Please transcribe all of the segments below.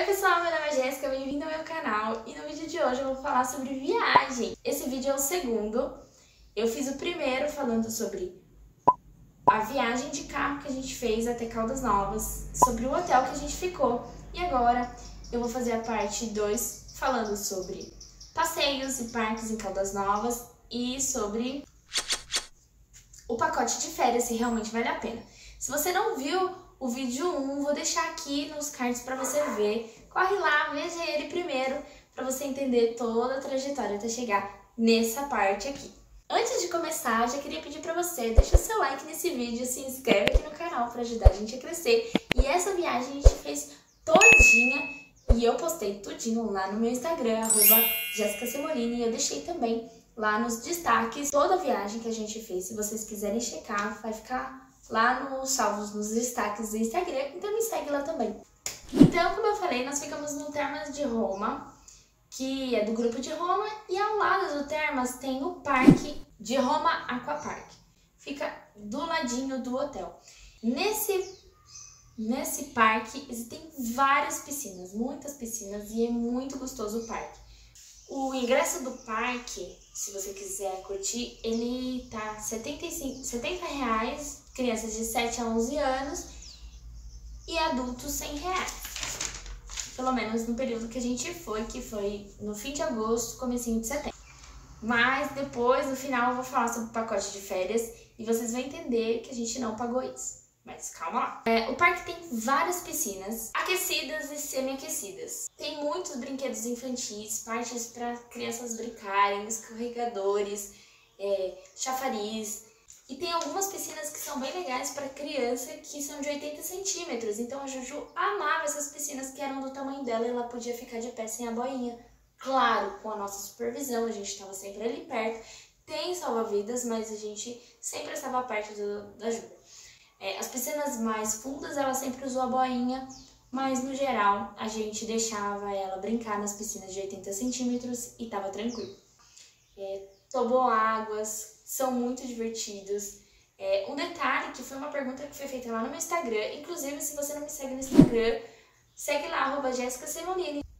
Oi pessoal, meu nome é Jéssica, bem-vindo ao meu canal e no vídeo de hoje eu vou falar sobre viagem. Esse vídeo é o segundo, eu fiz o primeiro falando sobre a viagem de carro que a gente fez até Caldas Novas, sobre o hotel que a gente ficou e agora eu vou fazer a parte 2 falando sobre passeios e parques em Caldas Novas e sobre o pacote de férias, se realmente vale a pena. Se você não viu o vídeo 1, vou deixar aqui nos cards para você ver. Corre lá, veja ele primeiro, para você entender toda a trajetória até chegar nessa parte aqui. Antes de começar, já queria pedir para você, deixa seu like nesse vídeo, se inscreve aqui no canal para ajudar a gente a crescer. E essa viagem a gente fez todinha e eu postei tudinho lá no meu Instagram, arroba Jéssica e eu deixei também lá nos destaques toda a viagem que a gente fez. Se vocês quiserem checar, vai ficar lá nos salvos, nos destaques do Instagram, então me segue lá também. Então, como eu falei, nós ficamos no Termas de Roma, que é do grupo de Roma, e ao lado do Termas tem o Parque de Roma Aquapark. Fica do ladinho do hotel. Nesse Nesse parque existem várias piscinas, muitas piscinas, e é muito gostoso o parque. O ingresso do parque, se você quiser curtir, ele tá 75, 70 reais, crianças de 7 a 11 anos, e adultos 100 reais. Pelo menos no período que a gente foi, que foi no fim de agosto, comecinho de setembro. Mas depois, no final, eu vou falar sobre o pacote de férias e vocês vão entender que a gente não pagou isso. Mas calma lá. É, o parque tem várias piscinas, aquecidas e semi-aquecidas. Tem muitos brinquedos infantis, partes para crianças brincarem, escorregadores, é, chafariz. E tem algumas piscinas que são bem legais para criança, que são de 80 centímetros. Então a Juju amava essas piscinas que eram do tamanho dela e ela podia ficar de pé sem a boinha. Claro, com a nossa supervisão, a gente estava sempre ali perto. Tem salva-vidas, mas a gente sempre estava perto do, da Ju. É, as piscinas mais fundas ela sempre usou a boinha, mas no geral a gente deixava ela brincar nas piscinas de 80 centímetros e tava tranquilo. É, toboáguas são muito divertidos. É, um detalhe que foi uma pergunta que foi feita lá no meu Instagram, inclusive se você não me segue no Instagram, segue lá, arroba Jéssica.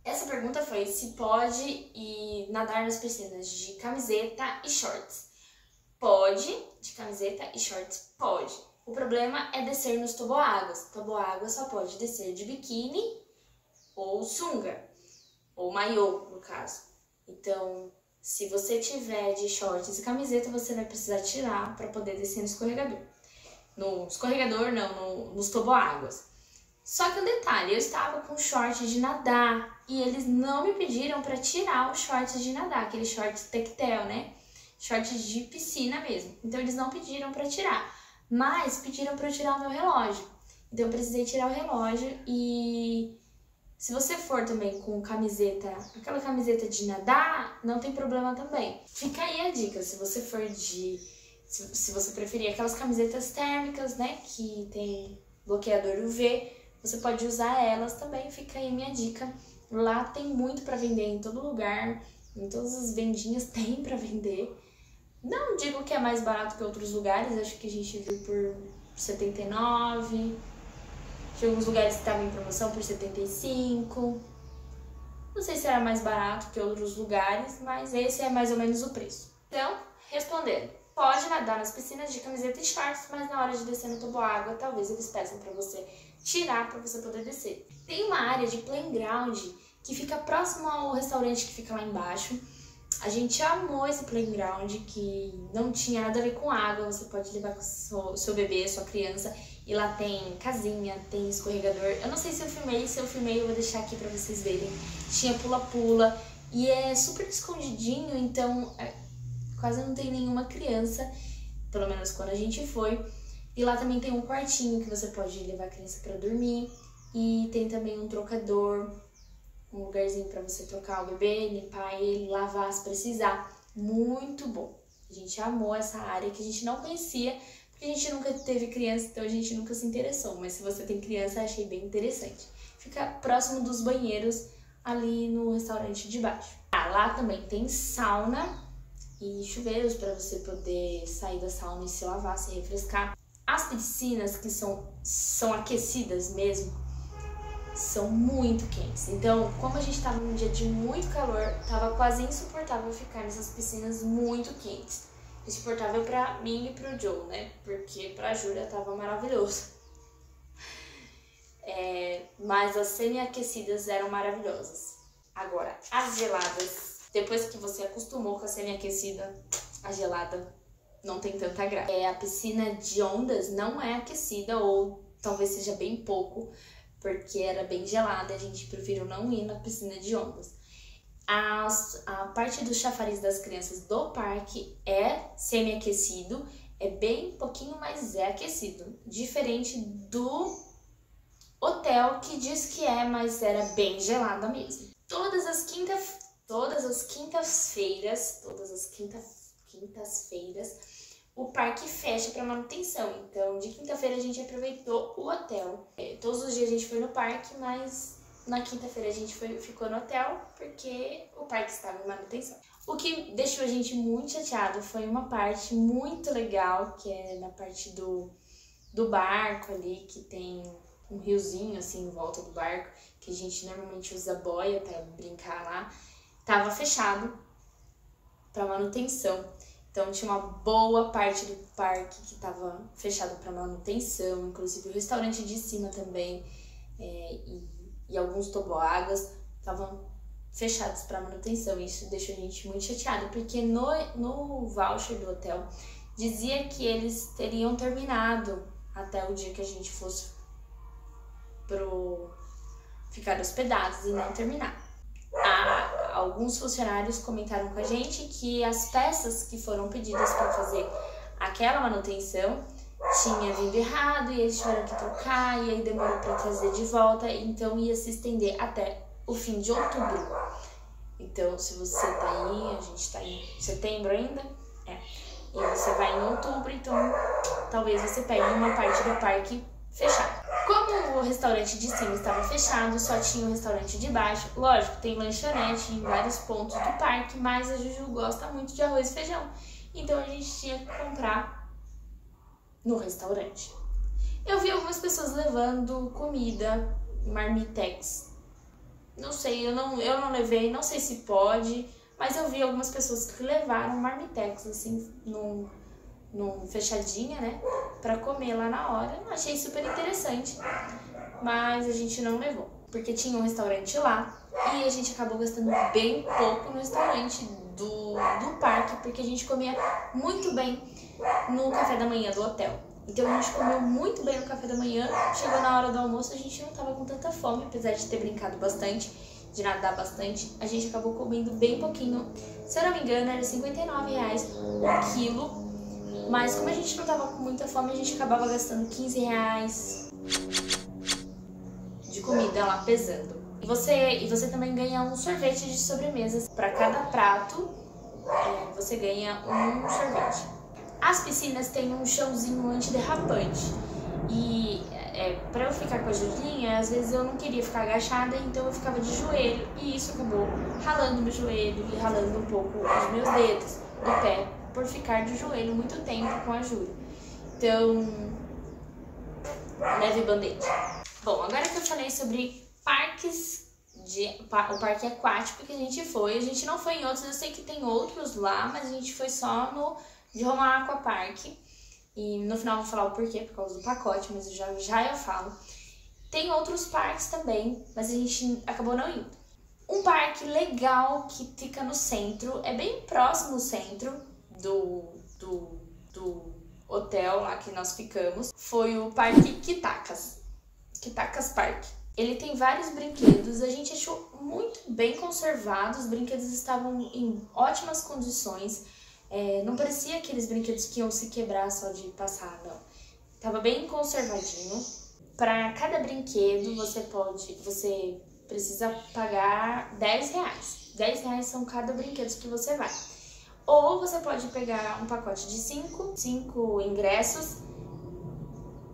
Essa pergunta foi se pode ir nadar nas piscinas de camiseta e shorts. Pode, de camiseta e shorts, pode. O problema é descer nos toboáguas. Toboágua só pode descer de biquíni ou sunga, ou maiô, no caso. Então, se você tiver de shorts e camiseta, você vai precisar tirar para poder descer no escorregador. No escorregador, não, no, nos toboáguas. Só que um detalhe, eu estava com shorts de nadar e eles não me pediram para tirar os shorts de nadar, aquele shorts tectel, né? Shorts de piscina mesmo. Então eles não pediram para tirar. Mas pediram para eu tirar o meu relógio. Então eu precisei tirar o relógio e se você for também com camiseta, aquela camiseta de nadar, não tem problema também. Fica aí a dica, se você for de se, se você preferir aquelas camisetas térmicas, né, que tem bloqueador UV, você pode usar elas também, fica aí minha dica. Lá tem muito para vender em todo lugar, em todas as vendinhas tem para vender. Não digo que é mais barato que outros lugares, acho que a gente viu por 79. Tinha alguns lugares que estavam em promoção por 75. Não sei se era mais barato que outros lugares, mas esse é mais ou menos o preço. Então, respondendo, pode nadar nas piscinas de camiseta e shorts, mas na hora de descer no água, talvez eles peçam para você tirar para você poder descer. Tem uma área de playground que fica próximo ao restaurante que fica lá embaixo a gente amou esse playground que não tinha nada a ver com água, você pode levar com seu, seu bebê, sua criança, e lá tem casinha, tem escorregador. Eu não sei se eu filmei, se eu filmei eu vou deixar aqui pra vocês verem. Tinha pula-pula e é super escondidinho, então é, quase não tem nenhuma criança, pelo menos quando a gente foi. E lá também tem um quartinho que você pode levar a criança para dormir e tem também um trocador um lugarzinho para você trocar o bebê, limpar ele, lavar se precisar. Muito bom. A gente amou essa área que a gente não conhecia, a gente nunca teve criança, então a gente nunca se interessou. Mas se você tem criança, achei bem interessante. Fica próximo dos banheiros, ali no restaurante de baixo. Ah, lá também tem sauna e chuveiros para você poder sair da sauna e se lavar, se refrescar. As piscinas que são, são aquecidas mesmo, são muito quentes. Então, como a gente estava num dia de muito calor, tava quase insuportável ficar nessas piscinas muito quentes. Insuportável para mim e pro Joe, né? Porque pra Júlia tava maravilhoso. É, mas as semi-aquecidas eram maravilhosas. Agora, as geladas, depois que você acostumou com a semi-aquecida, a gelada não tem tanta graça. É, a piscina de ondas não é aquecida ou talvez seja bem pouco, porque era bem gelada, a gente preferiu não ir na piscina de ondas. As, a parte do chafariz das crianças do parque é semi-aquecido, é bem pouquinho, mas é aquecido. Diferente do hotel que diz que é, mas era bem gelada mesmo. Todas as quintas, todas as quintas-feiras, todas as quinta, quintas-feiras, o parque fecha para manutenção. Então, de quinta-feira a gente aproveitou o hotel. É, todos os dias a gente foi no parque, mas na quinta-feira a gente foi, ficou no hotel porque o parque estava em manutenção. O que deixou a gente muito chateado foi uma parte muito legal, que é na parte do, do barco ali, que tem um riozinho assim em volta do barco, que a gente normalmente usa boia para brincar lá. Tava fechado para manutenção. Então tinha uma boa parte do parque que estava fechado para manutenção, inclusive o restaurante de cima também é, e, e, alguns toboáguas estavam fechados para manutenção. Isso deixou a gente muito chateado, porque no, no voucher do hotel dizia que eles teriam terminado até o dia que a gente fosse pro ficar hospedados e não terminar alguns funcionários comentaram com a gente que as peças que foram pedidas para fazer aquela manutenção tinha vindo errado e eles tiveram que trocar e aí demorou para trazer de volta, então ia se estender até o fim de outubro. Então, se você tá aí, a gente tá em setembro ainda, é. E você vai em outubro, então talvez você pegue uma parte do parque fechado. Como o restaurante de cima estava fechado, só tinha o restaurante de baixo. Lógico, tem lanchonete em vários pontos do parque, mas a Juju gosta muito de arroz e feijão. Então a gente tinha que comprar no restaurante. Eu vi algumas pessoas levando comida, marmitex. Não sei, eu não, eu não levei, não sei se pode, mas eu vi algumas pessoas que levaram marmitex, assim, num no fechadinha, né? Pra comer lá na hora. Achei super interessante, mas a gente não levou, porque tinha um restaurante lá e a gente acabou gastando bem pouco no restaurante do, do parque, porque a gente comia muito bem no café da manhã do hotel. Então a gente comeu muito bem no café da manhã. Chegou na hora do almoço, a gente não tava com tanta fome, apesar de ter brincado bastante, de nadar bastante. A gente acabou comendo bem pouquinho. Se eu não me engano, era 59 reais o quilo mas como a gente não tava com muita fome, a gente acabava gastando 15 reais de comida lá pesando. E você, e você também ganha um sorvete de sobremesas. Para cada prato, é, você ganha um sorvete. As piscinas têm um chãozinho antiderrapante. E é, para eu ficar com a Julinha, às vezes eu não queria ficar agachada, então eu ficava de joelho. E isso acabou ralando meu joelho e ralando um pouco os meus dedos do pé por ficar de joelho muito tempo com a Júlia. Então, leve band-aid. Bom, agora que eu falei sobre parques de, o parque aquático que a gente foi, a gente não foi em outros, eu sei que tem outros lá, mas a gente foi só no de Roma Aqua Park. E no final eu vou falar o porquê, por causa do pacote, mas já, já eu falo. Tem outros parques também, mas a gente acabou não indo. Um parque legal que fica no centro, é bem próximo do centro, do, do, do hotel lá que nós ficamos foi o Parque Kitacas. Kitacas Park. Ele tem vários brinquedos, a gente achou muito bem conservados, os brinquedos estavam em ótimas condições, é, não parecia aqueles brinquedos que iam se quebrar só de passar, não. Tava bem conservadinho. Para cada brinquedo você pode, você precisa pagar 10 reais. 10 reais são cada brinquedo que você vai. Ou você pode pegar um pacote de 5, 5 ingressos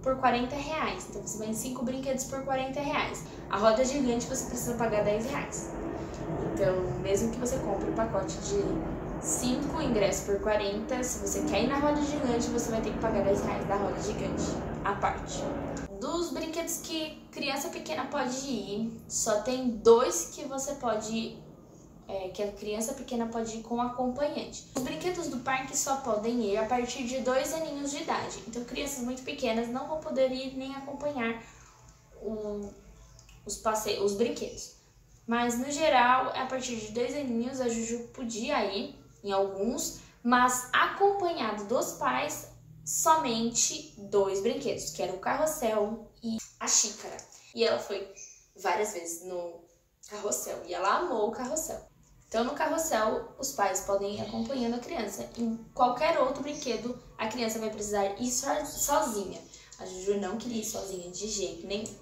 por 40 reais. Então você vai em 5 brinquedos por 40 reais. A roda gigante você precisa pagar 10 reais. Então, mesmo que você compre um pacote de 5 ingressos por 40, se você quer ir na roda gigante, você vai ter que pagar 10 reais da roda gigante, a parte. Dos brinquedos que criança pequena pode ir, só tem dois que você pode é, que a criança pequena pode ir com acompanhante. Os brinquedos do parque só podem ir a partir de dois aninhos de idade. Então, crianças muito pequenas não vão poder ir nem acompanhar o, os, passeios, os brinquedos. Mas, no geral, a partir de dois aninhos, a Juju podia ir em alguns, mas acompanhado dos pais, somente dois brinquedos, que era o carrossel e a xícara. E ela foi várias vezes no carrossel e ela amou o carrossel. Então, no carrossel, os pais podem ir acompanhando a criança. Em qualquer outro brinquedo, a criança vai precisar ir sozinha. A Juju não queria ir sozinha de jeito nenhum.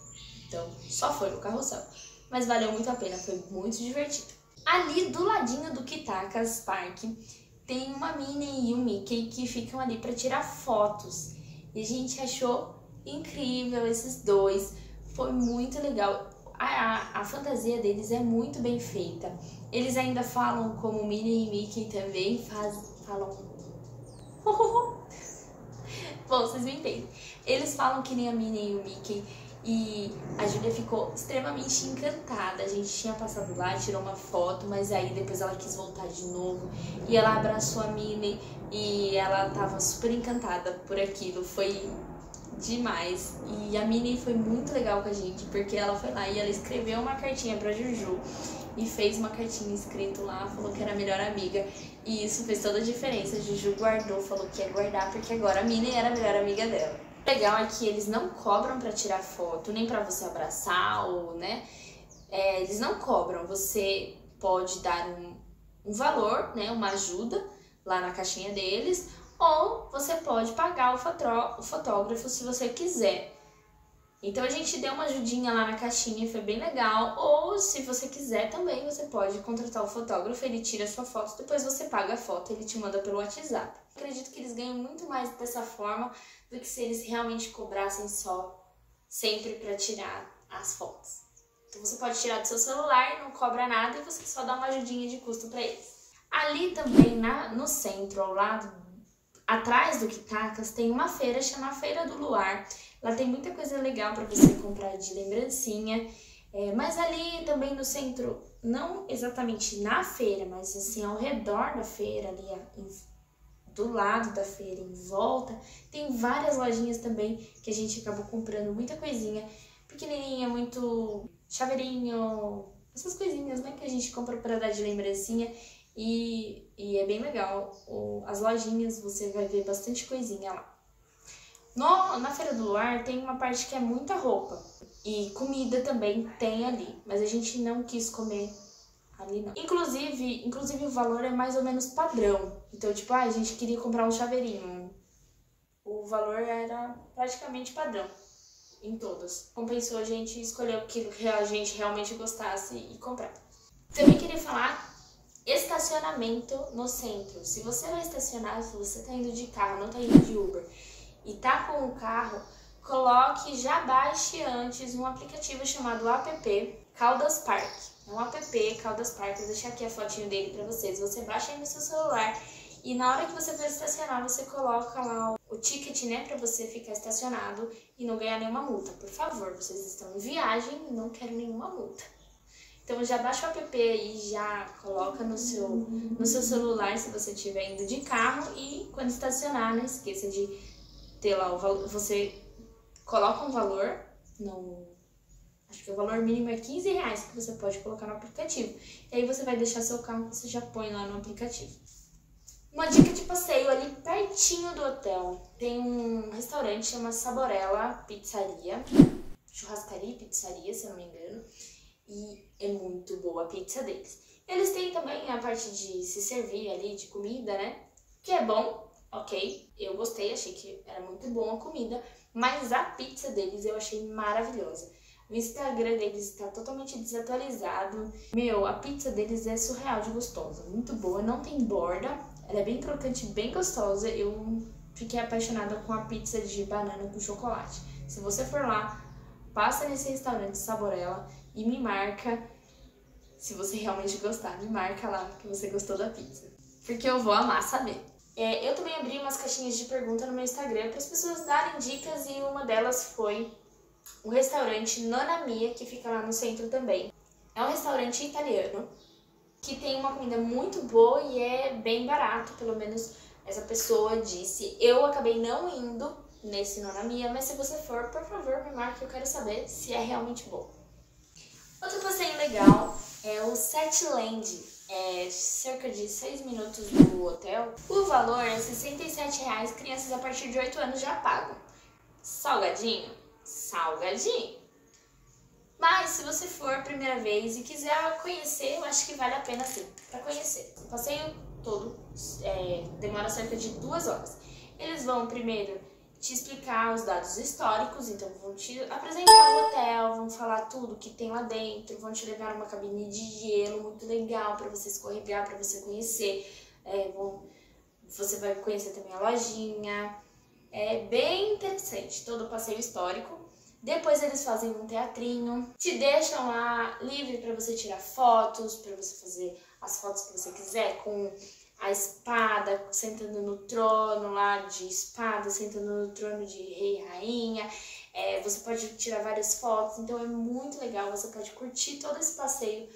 Então, só foi no carrossel. Mas valeu muito a pena, foi muito divertido. Ali do ladinho do Kitakas Park, tem uma Minnie e um Mickey que ficam ali para tirar fotos. E a gente achou incrível esses dois. Foi muito legal a, a fantasia deles é muito bem feita. Eles ainda falam como Minnie e Mickey também faz, falam. Bom, vocês me entendem. Eles falam que nem a Minnie e o Mickey. E a Julia ficou extremamente encantada. A gente tinha passado lá, tirou uma foto, mas aí depois ela quis voltar de novo. E ela abraçou a Minnie e ela tava super encantada por aquilo. Foi demais. E a Minnie foi muito legal com a gente, porque ela foi lá e ela escreveu uma cartinha pra Juju e fez uma cartinha escrito lá, falou que era a melhor amiga. E isso fez toda a diferença. A Juju guardou, falou que ia guardar, porque agora a Minnie era a melhor amiga dela. O legal é que eles não cobram para tirar foto, nem para você abraçar, ou, né? É, eles não cobram. Você pode dar um, um valor, né? Uma ajuda lá na caixinha deles, ou você pode pagar o fotógrafo se você quiser. Então a gente deu uma ajudinha lá na caixinha, foi bem legal. Ou se você quiser também, você pode contratar o fotógrafo, ele tira a sua foto, depois você paga a foto, ele te manda pelo WhatsApp. Acredito que eles ganham muito mais dessa forma do que se eles realmente cobrassem só sempre para tirar as fotos. Então você pode tirar do seu celular, não cobra nada e você só dá uma ajudinha de custo para eles. Ali também na, no centro, ao lado Atrás do Kitacas tem uma feira chamada Feira do Luar. Lá tem muita coisa legal para você comprar de lembrancinha. É, mas ali também no centro, não exatamente na feira, mas assim ao redor da feira, ali em, do lado da feira, em volta, tem várias lojinhas também que a gente acabou comprando muita coisinha pequenininha, muito chaveirinho, essas coisinhas, né, que a gente compra para dar de lembrancinha. E, e é bem legal. O, as lojinhas você vai ver bastante coisinha lá. No, na Feira do Luar tem uma parte que é muita roupa. E comida também tem ali. Mas a gente não quis comer ali não. Inclusive, inclusive o valor é mais ou menos padrão. Então, tipo, ah, a gente queria comprar um chaveirinho. O valor era praticamente padrão em todas. Compensou a gente escolher o que a gente realmente gostasse e comprar. Também queria falar Estacionamento no centro. Se você vai estacionar, se você está indo de carro, não está indo de Uber e tá com o carro, coloque, já baixe antes um aplicativo chamado app Caldas Park. É um app Caldas Park, vou deixar aqui a fotinho dele para vocês. Você baixa aí no seu celular e na hora que você for estacionar, você coloca lá o ticket, né, para você ficar estacionado e não ganhar nenhuma multa. Por favor, vocês estão em viagem e não querem nenhuma multa. Então já baixa o app aí, já coloca no seu, no seu celular se você estiver indo de carro e quando estacionar, não esqueça de ter lá o valor. Você coloca um valor no. Acho que o valor mínimo é 15 reais que você pode colocar no aplicativo. E aí você vai deixar seu carro, você já põe lá no aplicativo. Uma dica de passeio ali pertinho do hotel. Tem um restaurante chama Saborella Pizzaria. Churrascaria e pizzaria, se eu não me engano e é muito boa a pizza deles. Eles têm também a parte de se servir ali de comida, né? Que é bom, ok. Eu gostei, achei que era muito bom a comida, mas a pizza deles eu achei maravilhosa. O Instagram deles está totalmente desatualizado. Meu, a pizza deles é surreal de gostosa, muito boa, não tem borda, ela é bem crocante, bem gostosa. Eu fiquei apaixonada com a pizza de banana com chocolate. Se você for lá, passa nesse restaurante Saborella e me marca se você realmente gostar. Me marca lá que você gostou da pizza. Porque eu vou amar saber. É, eu também abri umas caixinhas de pergunta no meu Instagram para as pessoas darem dicas e uma delas foi o restaurante Nona Mia, que fica lá no centro também. É um restaurante italiano que tem uma comida muito boa e é bem barato, pelo menos essa pessoa disse. Eu acabei não indo nesse Nona Mia, mas se você for, por favor, me marque, eu quero saber se é realmente bom. Outro passeio legal é o Setland, é cerca de 6 minutos do hotel. O valor é 67 reais, crianças a partir de 8 anos já pagam. Salgadinho? Salgadinho. Mas se você for a primeira vez e quiser conhecer, eu acho que vale a pena sim, para conhecer. O passeio todo é, demora cerca de duas horas. Eles vão primeiro te explicar os dados históricos, então vão te apresentar o hotel, vão falar tudo que tem lá dentro, vão te levar numa cabine de gelo muito legal para você escorregar, para você conhecer. É, vão, você vai conhecer também a lojinha. É bem interessante todo o passeio histórico. Depois eles fazem um teatrinho, te deixam lá livre para você tirar fotos, para você fazer as fotos que você quiser com a espada, sentando no trono lá de espada, sentando no trono de rei e rainha. É, você pode tirar várias fotos, então é muito legal. Você pode curtir todo esse passeio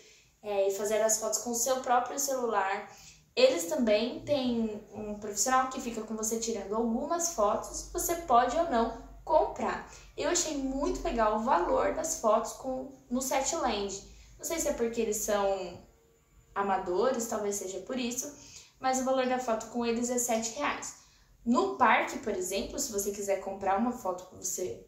é, e fazer as fotos com o seu próprio celular. Eles também têm um profissional que fica com você tirando algumas fotos. Você pode ou não comprar. Eu achei muito legal o valor das fotos com, no Setland. Não sei se é porque eles são amadores, talvez seja por isso mas o valor da foto com eles é 7 reais. No parque, por exemplo, se você quiser comprar uma foto para você,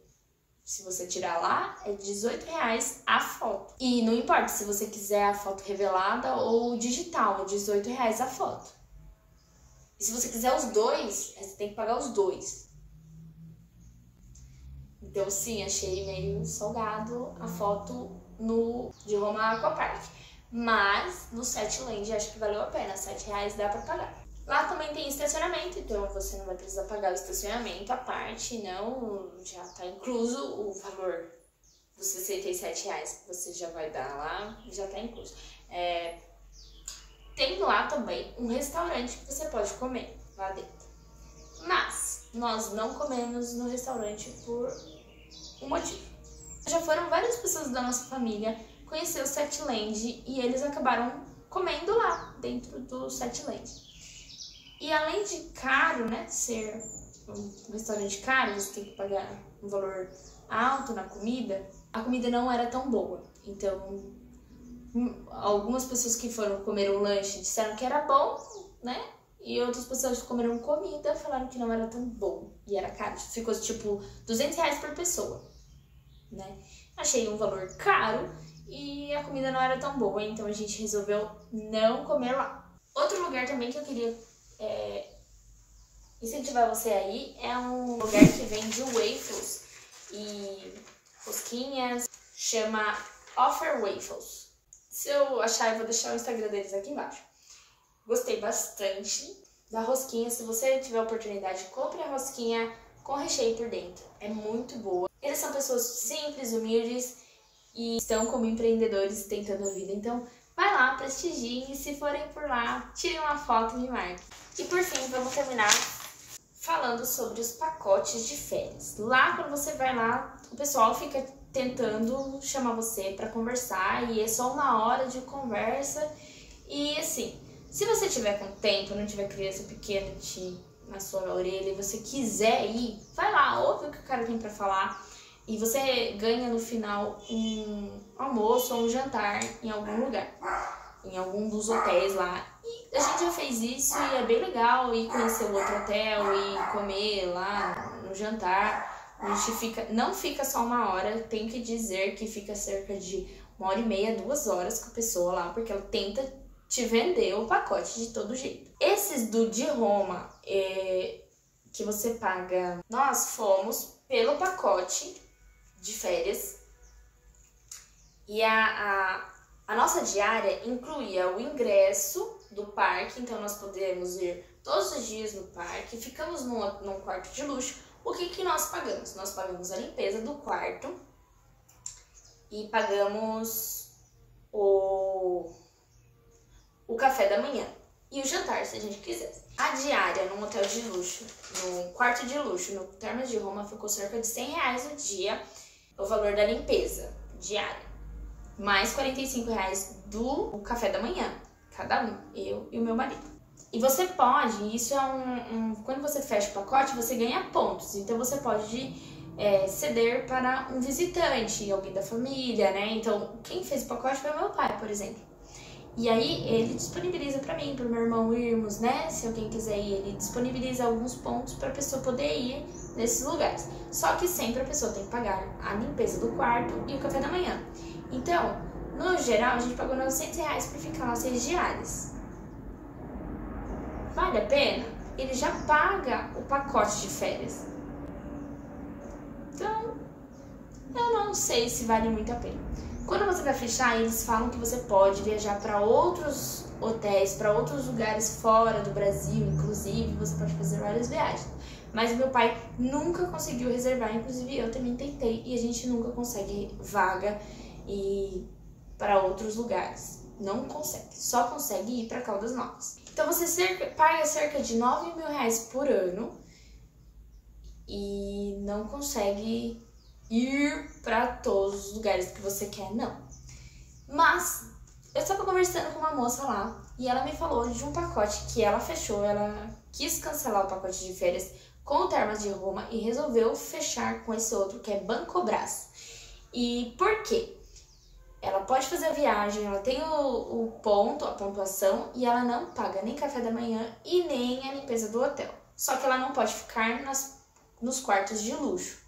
se você tirar lá, é 18 reais a foto. E não importa se você quiser a foto revelada ou digital, é 18 reais a foto. E se você quiser os dois, é, você tem que pagar os dois. Então, sim, achei meio salgado a foto no de Roma Aquapark. Mas no Setland acho que valeu a pena, 7 reais dá pra pagar. Lá também tem estacionamento, então você não vai precisar pagar o estacionamento à parte, não, já tá incluso o valor dos 67 reais que você já vai dar lá, já tá incluso. É, tem lá também um restaurante que você pode comer lá dentro. Mas nós não comemos no restaurante por um motivo. Já foram várias pessoas da nossa família conhecer o Setland e eles acabaram comendo lá, dentro do Setland. E além de caro, né, ser um restaurante caro, você tem que pagar um valor alto na comida, a comida não era tão boa. Então, hum, algumas pessoas que foram comer um lanche disseram que era bom, né? E outras pessoas que comeram comida falaram que não era tão bom e era caro. Ficou tipo 200 reais por pessoa, né? Achei um valor caro e a comida não era tão boa, então a gente resolveu não comer lá. Outro lugar também que eu queria é, incentivar você aí é um lugar que vende waffles e rosquinhas, chama Offer Waffles. Se eu achar, eu vou deixar o Instagram deles aqui embaixo. Gostei bastante da rosquinha. Se você tiver oportunidade, compre a rosquinha com recheio por dentro. É muito boa. Eles são pessoas simples, humildes e estão como empreendedores tentando a vida. Então, vai lá, prestigiem e se forem por lá, tirem uma foto e me marquem. E por fim, vamos terminar falando sobre os pacotes de férias. Lá, quando você vai lá, o pessoal fica tentando chamar você para conversar e é só uma hora de conversa. E assim, se você tiver com tempo, não tiver criança pequena te, na sua orelha e você quiser ir, vai lá, ouve o que o cara tem para falar e você ganha no final um almoço ou um jantar em algum lugar, em algum dos hotéis lá. E a gente já fez isso e é bem legal ir conhecer o outro hotel e comer lá no jantar. A gente fica, não fica só uma hora, tenho que dizer que fica cerca de uma hora e meia, duas horas com a pessoa lá, porque ela tenta te vender o pacote de todo jeito. Esses do de Roma, é, que você paga, nós fomos pelo pacote de férias. E a, a, a nossa diária incluía o ingresso do parque, então nós podemos ir todos os dias no parque, ficamos num, num quarto de luxo. O que, que nós pagamos? Nós pagamos a limpeza do quarto e pagamos o, o café da manhã e o jantar, se a gente quisesse. A diária num hotel de luxo, no quarto de luxo, no Termas de Roma, ficou cerca de 100 reais o dia o valor da limpeza diária. Mais 45 reais do café da manhã, cada um, eu e o meu marido. E você pode, isso é um, um quando você fecha o pacote, você ganha pontos. Então você pode é, ceder para um visitante, alguém da família, né? Então, quem fez o pacote foi meu pai, por exemplo. E aí ele disponibiliza para mim, para meu irmão irmos, né? Se alguém quiser ir, ele disponibiliza alguns pontos para a pessoa poder ir nesses lugares. Só que sempre a pessoa tem que pagar a limpeza do quarto e o café da manhã. Então, no geral, a gente pagou 900 reais para ficar lá seis diárias. Vale a pena? Ele já paga o pacote de férias. Então, eu não sei se vale muito a pena. Quando você vai fechar, eles falam que você pode viajar para outros hotéis, para outros lugares fora do Brasil, inclusive, você pode fazer várias viagens. Mas meu pai nunca conseguiu reservar, inclusive eu também tentei e a gente nunca consegue vaga e para outros lugares. Não consegue, só consegue ir para Caldas Novas. Então você cerca, paga cerca de 9 mil reais por ano e não consegue ir para todos os lugares que você quer, não. Mas eu estava conversando com uma moça lá e ela me falou de um pacote que ela fechou, ela quis cancelar o pacote de férias com o Termas de Roma e resolveu fechar com esse outro que é Bancobras. E por quê? Ela pode fazer a viagem, ela tem o, o ponto, a pontuação e ela não paga nem café da manhã e nem a limpeza do hotel. Só que ela não pode ficar nas, nos quartos de luxo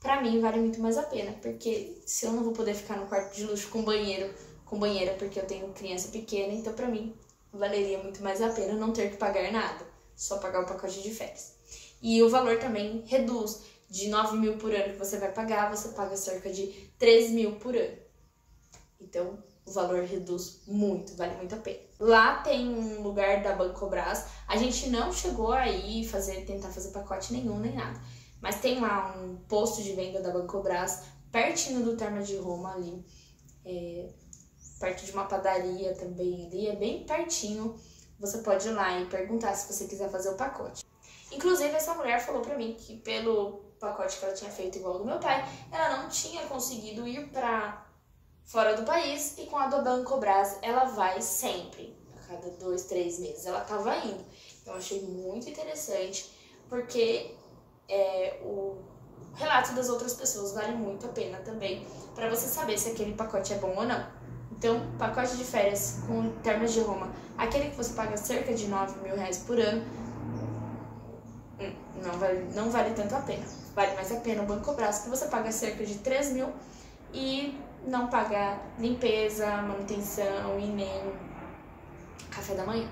para mim vale muito mais a pena, porque se eu não vou poder ficar no quarto de luxo com banheiro, com banheira porque eu tenho criança pequena, então para mim valeria muito mais a pena não ter que pagar nada, só pagar o pacote de férias. E o valor também reduz de 9 mil por ano que você vai pagar, você paga cerca de 3 mil por ano. Então, o valor reduz muito, vale muito a pena. Lá tem um lugar da Bancobras, a gente não chegou aí fazer, tentar fazer pacote nenhum, nem nada. Mas tem lá um posto de venda da Bancobras, pertinho do Terma de Roma ali, é, perto de uma padaria também ali, é bem pertinho. Você pode ir lá e perguntar se você quiser fazer o pacote. Inclusive, essa mulher falou pra mim que pelo pacote que ela tinha feito igual do meu pai, ela não tinha conseguido ir pra fora do país e com a do Bancobras ela vai sempre, a cada dois, três meses ela tava indo. Então, achei muito interessante, porque é, o relato das outras pessoas vale muito a pena também para você saber se aquele pacote é bom ou não. Então, pacote de férias com termas de Roma, aquele que você paga cerca de 9 mil reais por ano, hum, não vale, não vale tanto a pena. Vale mais a pena o Banco Braço, que você paga cerca de 3 mil e não paga limpeza, manutenção e nem café da manhã.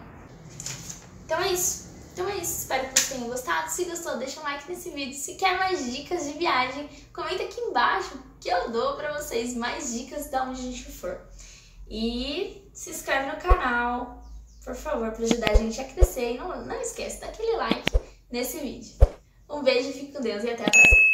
Então é isso. Então é isso, espero que vocês tenham gostado. Se gostou, deixa um like nesse vídeo. Se quer mais dicas de viagem, comenta aqui embaixo que eu dou pra vocês mais dicas de onde a gente for. E se inscreve no canal, por favor, para ajudar a gente a crescer. E não, não esquece, dá aquele like nesse vídeo. Um beijo, fique com Deus e até a próxima.